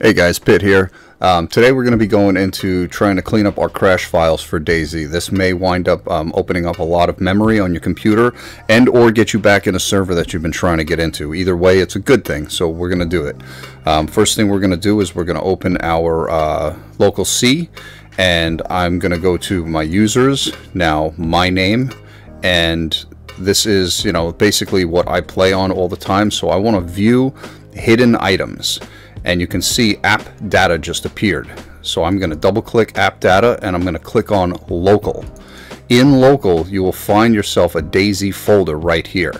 Hey guys, Pitt here. Um, today we're going to be going into trying to clean up our crash files for DayZ. This may wind up um, opening up a lot of memory on your computer and or get you back in a server that you've been trying to get into. Either way, it's a good thing, so we're going to do it. Um, first thing we're going to do is we're going to open our uh, local C and I'm going to go to my users, now my name, and this is, you know, basically what I play on all the time, so I want to view hidden items and you can see app data just appeared. So I'm going to double click app data and I'm going to click on local. In local, you will find yourself a DayZ folder right here.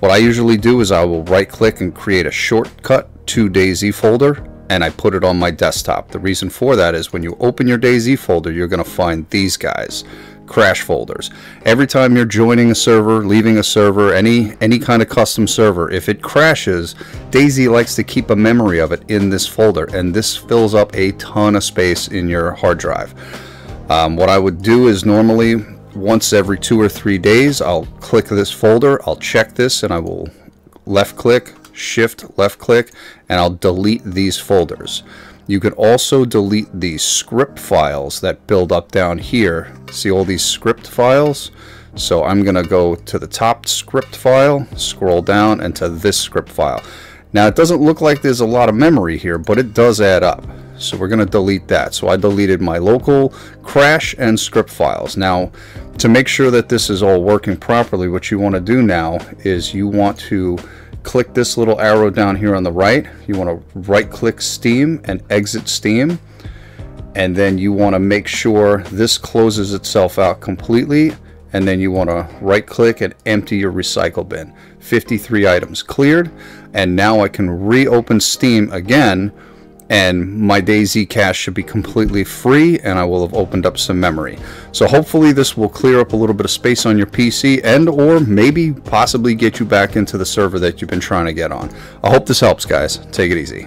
What I usually do is I will right click and create a shortcut to DayZ folder and I put it on my desktop. The reason for that is when you open your DayZ folder, you're going to find these guys crash folders. Every time you're joining a server, leaving a server, any any kind of custom server, if it crashes, DayZ likes to keep a memory of it in this folder, and this fills up a ton of space in your hard drive. Um, what I would do is normally once every two or three days, I'll click this folder, I'll check this, and I will left click, shift left click, and I'll delete these folders. You can also delete the script files that build up down here. See all these script files? So I'm going to go to the top script file, scroll down, and to this script file. Now it doesn't look like there's a lot of memory here, but it does add up. So we're going to delete that. So I deleted my local crash and script files. Now to make sure that this is all working properly, what you want to do now is you want to click this little arrow down here on the right. You want to right click Steam and exit Steam. And then you want to make sure this closes itself out completely. And then you want to right click and empty your recycle bin. 53 items cleared. And now I can reopen Steam again and my DayZ cache should be completely free and I will have opened up some memory. So hopefully this will clear up a little bit of space on your PC and or maybe possibly get you back into the server that you've been trying to get on. I hope this helps guys. Take it easy.